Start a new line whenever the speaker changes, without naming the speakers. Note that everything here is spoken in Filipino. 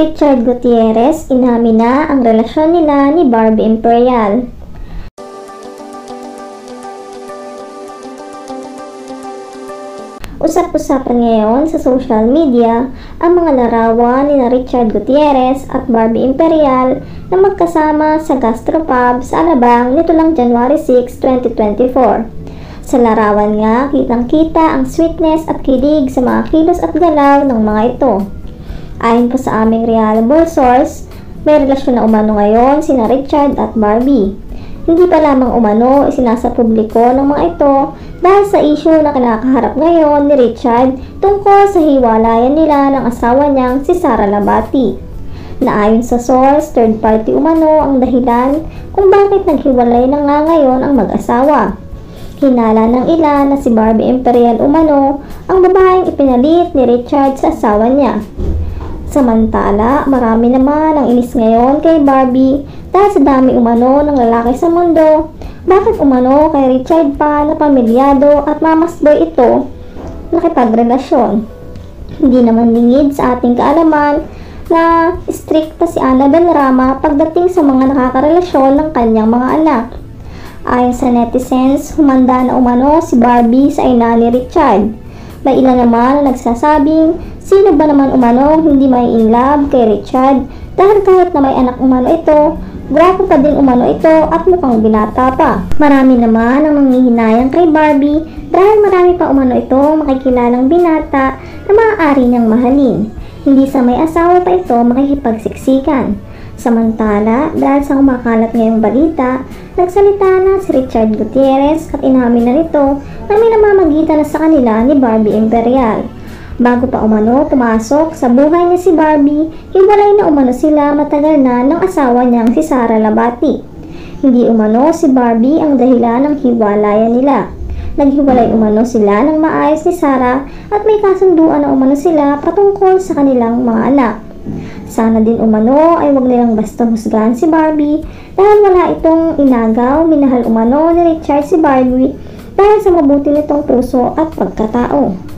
Richard Gutierrez inamin na ang relasyon nila ni Barbie Imperial. Usap-usapan ngayon sa social media ang mga larawan ni Richard Gutierrez at Barbie Imperial na magkasama sa gastropub sa Alabang nito lang January 6, 2024. Sa larawan nga, kitang-kita ang sweetness at kilig sa mga kilos at galaw ng mga ito. Ayon pa sa aming reliable source, may relasyon na umano ngayon sina Richard at Barbie. Hindi pa lamang umano isinasa publiko ng mga ito dahil sa issue na kinakaharap ngayon ni Richard tungkol sa hiwalayan nila ng asawa niyang si Sara Labati. Na ayon sa source, third party umano ang dahilan kung bakit naghiwalay na nga ngayon ang mag-asawa. Hinala ng ilan na si Barbie Imperial umano ang babaeng ipinalit ni Richard sa asawa niya. Samantala, marami naman ang inis ngayon kay Barbie dahil sa dami umano ng lalaki sa mundo. Bakit umano kay Richard pa na pamilyado at mamasboy ito nakipagrelasyon? Hindi naman lingid sa ating kaalaman na strikta si Ana Benrama pagdating sa mga nakakarelasyon ng kanyang mga anak. Ayon sa netizens, humanda na umano si Barbie sa ina ni Richard. May ilan naman na nagsasabing sino ba naman umano hindi may in love kay Richard dahil kahit na may anak umano ito, Gwapo pa din umano ito at mukhang binata pa. Marami naman ang manghihinayang kay Barbie dahil marami pa umano ito makikilalang binata na maaari niyang mahalin. Hindi sa may asawa pa ito makikipagsiksikan. Samantala, dahil sa kumakalat ngayong balita, nagsalita na si Richard Gutierrez at inamin na nito na may namamagitan na sa kanila ni Barbie Imperial. Bago pa umano pumasok sa buhay niya si Barbie, hiwalay na umano sila matagal na ng asawa niyang si Sara Labati. Hindi umano si Barbie ang dahilan ng hiwalayan nila. Naghiwalay umano sila ng maayos ni Sara at may kasunduan na umano sila patungkol sa kanilang mga anak. Sana din umano ay wag nilang basta husgahan si Barbie dahil wala itong inagaw, minahal umano ni Richard si Barbie dahil sa mabuti nitong puso at pagkatao.